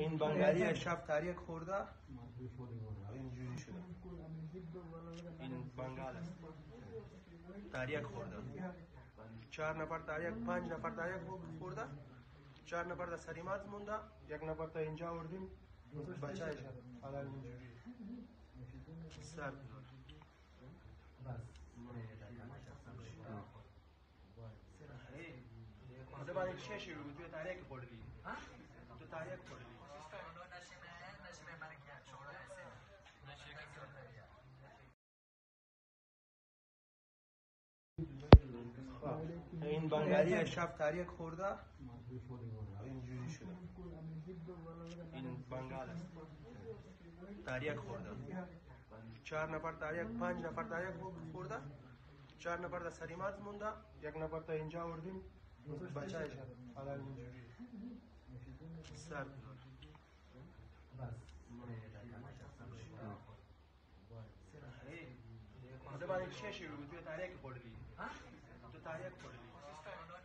این بنگالی شب تاریک خورده؟ اینجوری شده. این بنگال است. تاریک خورده. چهار نفر تاریک پنج نفر تاریک خورده. چهار نفر در سریمات مونده. یک نفر تا اینجا آوردیم. بچه شد حالا اینجوری. سر. زبان شش رو توی تاریک خوردی. تو تاریک خوردی. این بنگالی شب تاریک خورده؟ اینجوری شده. این بنگال است. تاریک خورده. چهار نفر تاریک پنج نفر تاریک خورده. چهار نفر در سریمات مونده. یک نفر تا اینجا آوردیم. بچه شد حالا اینجوری. سر. زبان شش رو توی تاریک خوردی. تو تاریک خوردی